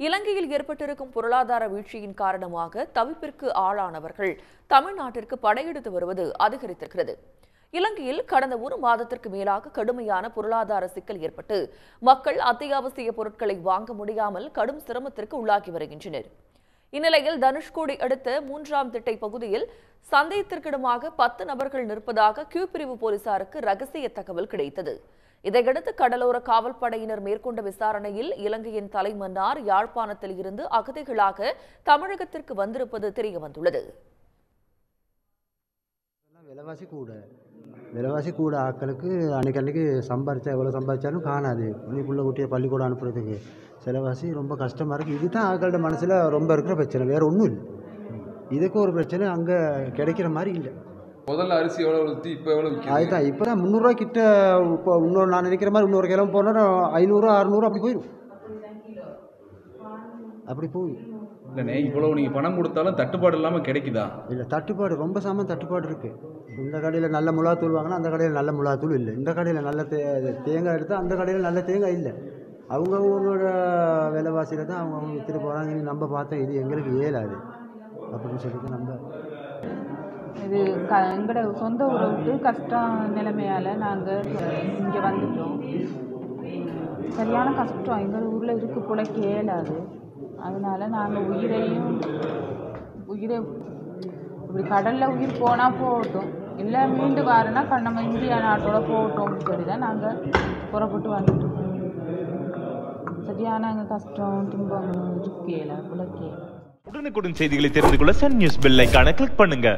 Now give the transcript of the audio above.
இலங்கையில் ஏற்பட்டிருக்கும் பொருளாதார வீழ்ச்சியின் காரணமாக தவிப்பிற்கு ஆளானவர்கள் தமிழ்நாட்டிற்கு படையெடுத்து வருவது அதிகரித்திருக்கிறது. இலங்கையில் கடந்த ஒரு மாதத்திற்கு மேலாக கடுமையான பொருளாதார சிக்கல் ஏற்பட்டு மக்கள் அத்தியாவசிய பொருட்களை வாங்க முடியாமல் கடும் சிரமத்திற்கு உள்ளாகி வருகின்றனர். இந்நிலையில் தனுஷ்கோடி அடுத்த மூன்றாம் திட்டை பகுதியில் சந்தேகத்திற்கிடமாக பத்து நபர்கள் நிற்பதாக கியூ பிரிவு போலீசாருக்கு ரகசிய தகவல் கிடைத்தது. இதையடுத்து கடலோர காவல்படையினர் மேற்கொண்ட விசாரணையில் இலங்கையின் தலைமன்னார் யாழ்ப்பாணத்தில் இருந்து அகதிகளாக தமிழகத்திற்கு வந்திருப்பது தெரியவந்துள்ளது. எல்லாம் விலைவாசி கூட. விலைவாசி கூட ஆட்களுக்கு அன்றைக்கி அன்றைக்கி சம்பாரிச்சா எவ்வளோ சம்பாதிச்சாலும் காணாது. இன்னைக்கு புள்ள குட்டியை பள்ளிக்கூடம் அனுப்புறதுக்கு சிலவாசி ரொம்ப கஷ்டமாக இருக்குது இதுதான் ஆக்களோட மனசில் ரொம்ப இருக்கிற பிரச்சனை. வேறு ஒன்றும் இல்லை. இதுக்கு ஒரு பிரச்சனை அங்கே கிடைக்கிற மாதிரி இல்லை. முதல்ல அரிசி எவ்வளோ விற்று இப்போ எவ்வளோ விற்கிது அதுதான் இப்போ தான் முந்நூறுரூவா கிட்ட இப்போ இன்னொரு நான் நினைக்கிற மாதிரி இன்னொரு கிளம்பு போனால் ஐநூறு அறநூறு அப்படி போயிடும் அப்படி போகும் இல்லைண்ணே இவ்வளவு நீங்கள் பணம் கொடுத்தாலும் தட்டுப்பாடு இல்லாமல் கிடைக்குதா? இல்லை தட்டுப்பாடு ரொம்ப சாமான் தட்டுப்பாடு இருக்குது இந்த கடையில் நல்ல முலாத்தூள் வாங்கினா அந்த கடையில் நல்ல முலாத்தூள் இல்லை. இந்த கடையில் நல்ல தே தேங்காய் எடுத்தால் அந்த கடையில் நல்ல தேங்காய் இல்லை. அவங்க அவங்களோட விலைவாசியில் தான் அவங்க அவங்க விற்றுட்டு போகிறாங்க நம்ம பார்த்தோம் இது எங்களுக்கு இயலாது. அப்படின்னு சொல்லிட்டு நம்ம இது க எங்களோட சொந்த ஊரை விட்டு கஷ்டம் நிலைமையால் நாங்கள் இங்கே வந்துட்டோம். சரியான கஷ்டம். எங்கள் ஊரில் இருக்கு பிழைக்க இயலாது அதனால் நாங்கள் உயிரையும் உயிரை இப்படி கடலில் உயிர் போனால் போகட்டும். இல்லை மீண்டு வரனா நம்ம இந்தியா நாட்டோட போகட்டும். சொல்லி தான் நாங்கள் புறப்பட்டு வந்துட்டோம். சரியான அங்கே கஷ்டம் துன்பம் இருக்கு இயலாது பிழைக்க இயலாது உடனுக்குடன் செய்திகளை தெரிந்து கொள்ள சன் நியூஸ் பெல் ஐக்கான கிளிக் பண்ணுங்க.